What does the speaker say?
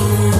you.